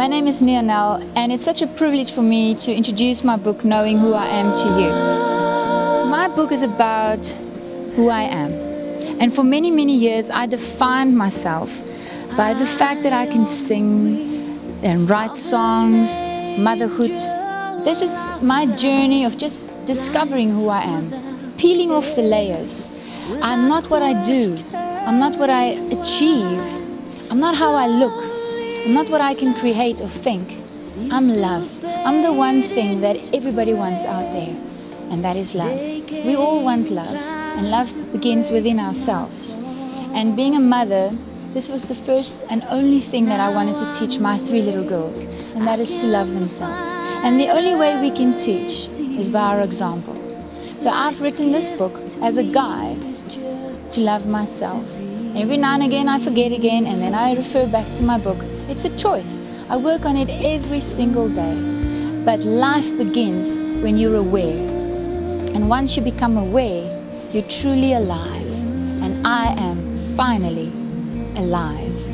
My name is Nianell, and it's such a privilege for me to introduce my book, Knowing Who I Am to You. My book is about who I am. And for many, many years, I defined myself by the fact that I can sing and write songs, motherhood. This is my journey of just discovering who I am, peeling off the layers. I'm not what I do, I'm not what I achieve, I'm not how I look. Not what I can create or think. I'm love. I'm the one thing that everybody wants out there, and that is love. We all want love, and love begins within ourselves. And being a mother, this was the first and only thing that I wanted to teach my three little girls, and that is to love themselves. And the only way we can teach is by our example. So I've written this book as a guide to love myself. Every now and again I forget again and then I refer back to my book it's a choice. I work on it every single day. But life begins when you're aware. And once you become aware, you're truly alive. And I am finally alive.